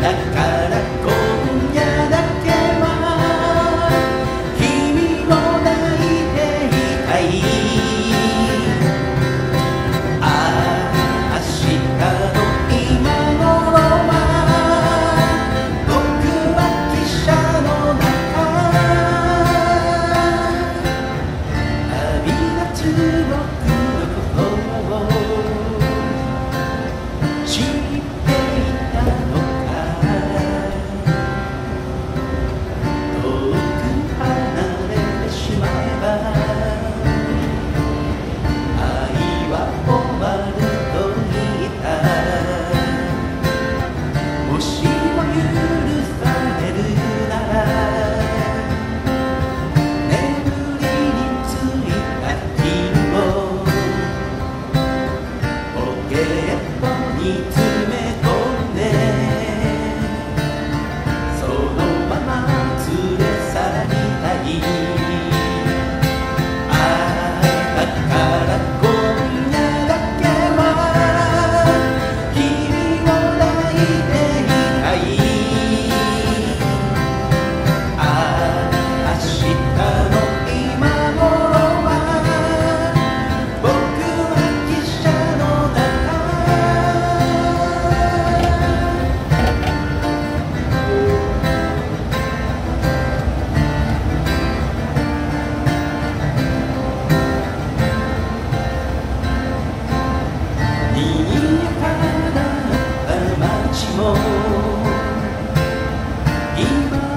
だから You.